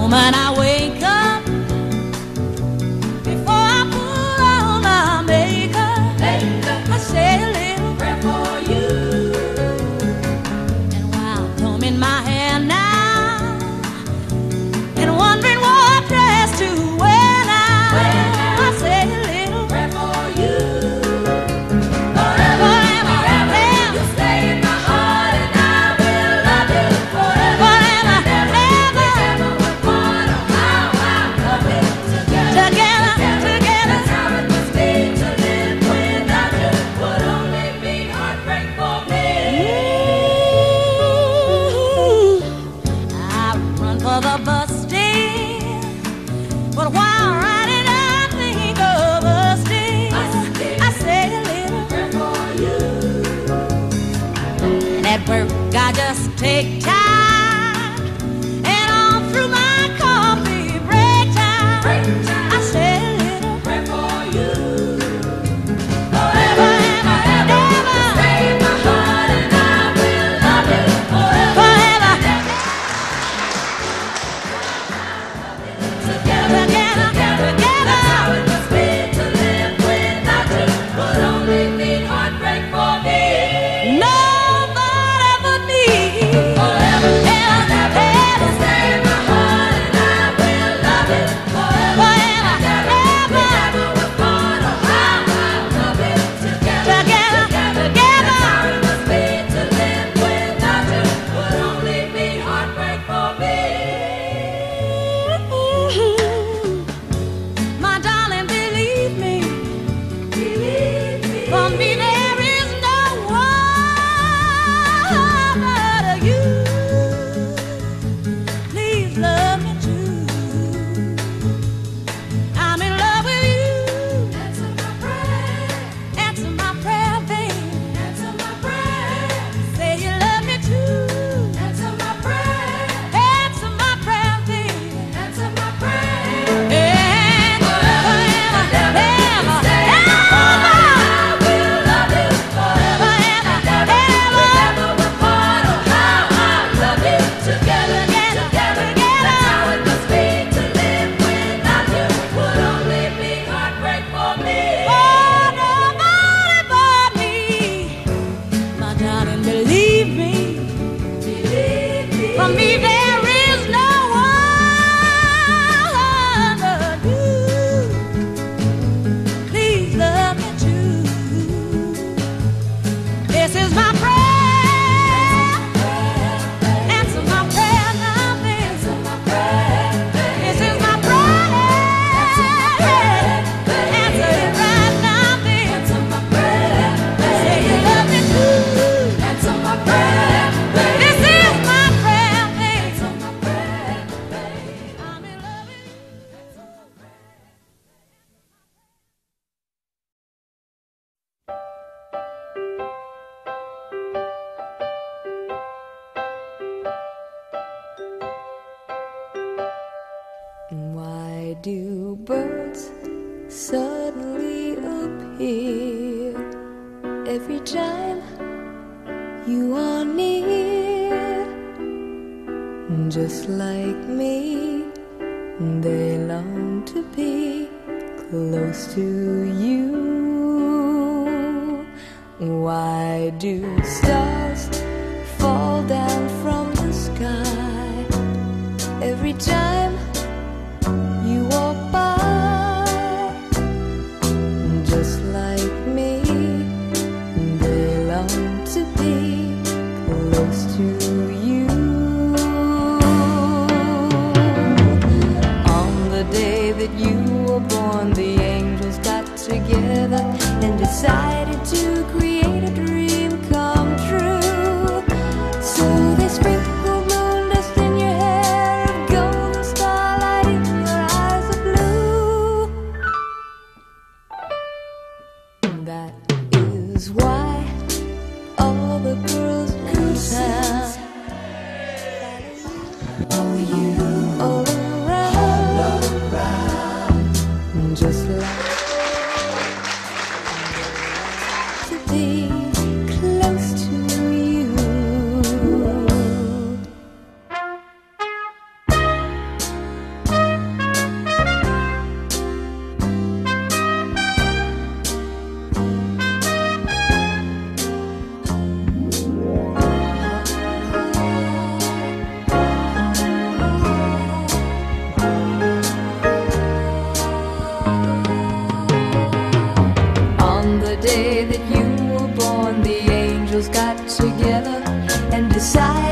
home and I wait. at. I just take time. for me. birds suddenly appear every time you are near. Just like me, they long to be close to you. Why do stars? and decided to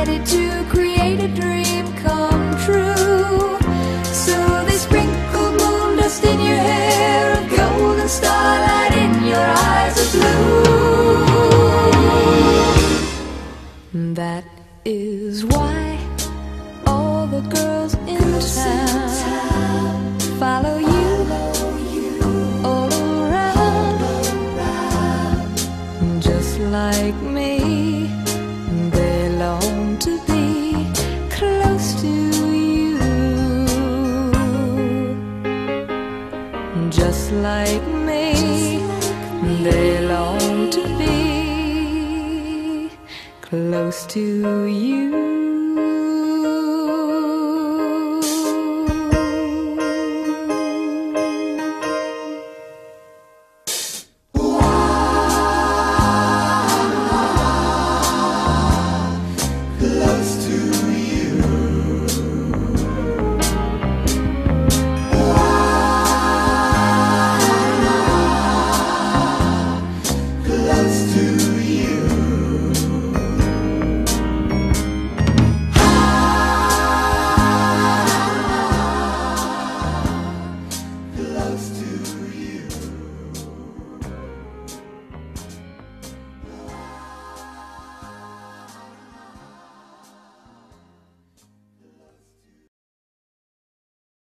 to create a dream come true. So they sprinkle moon dust in your hair, of gold and starlight in your eyes of blue. That is why all the girls in girls town, in town follow you. like me like me, they long to be close to you. us to